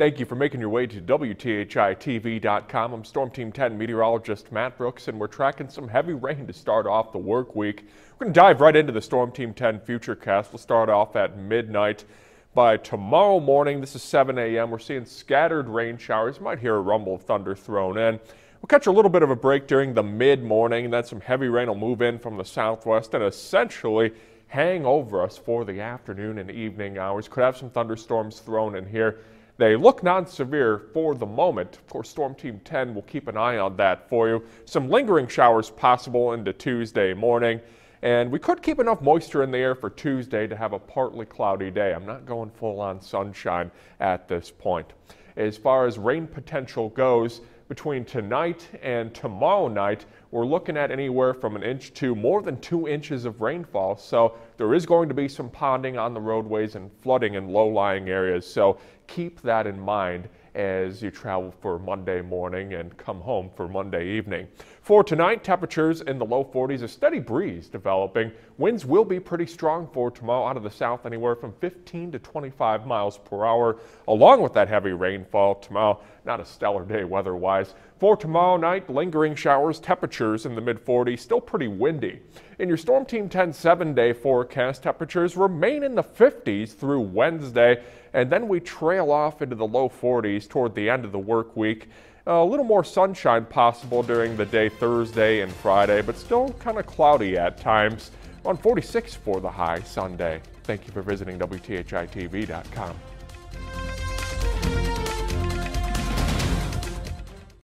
Thank you for making your way to WTHITV.com. I'm Storm Team 10 meteorologist Matt Brooks, and we're tracking some heavy rain to start off the work week. We're going to dive right into the Storm Team 10 Futurecast. We'll start off at midnight. By tomorrow morning, this is 7 a.m., we're seeing scattered rain showers. You might hear a rumble of thunder thrown in. We'll catch a little bit of a break during the mid morning, and then some heavy rain will move in from the southwest and essentially hang over us for the afternoon and evening hours. Could have some thunderstorms thrown in here. They look non-severe for the moment. Of course, Storm Team 10 will keep an eye on that for you. Some lingering showers possible into Tuesday morning. And we could keep enough moisture in the air for Tuesday to have a partly cloudy day. I'm not going full on sunshine at this point. As far as rain potential goes, between tonight and tomorrow night, we're looking at anywhere from an inch to more than two inches of rainfall. So there is going to be some ponding on the roadways and flooding in low-lying areas. So keep that in mind as you travel for Monday morning and come home for Monday evening. For tonight, temperatures in the low 40s, a steady breeze developing. Winds will be pretty strong for tomorrow out of the south, anywhere from 15 to 25 miles per hour. Along with that heavy rainfall tomorrow, not a stellar day weather-wise. For tomorrow night, lingering showers, temperatures in the mid 40s, still pretty windy. In your Storm Team 10 seven day forecast, temperatures remain in the 50s through Wednesday, and then we trail off into the low 40s toward the end of the work week. A little more sunshine possible during the day Thursday and Friday, but still kind of cloudy at times. On 46 for the high Sunday. Thank you for visiting WTHITV.com.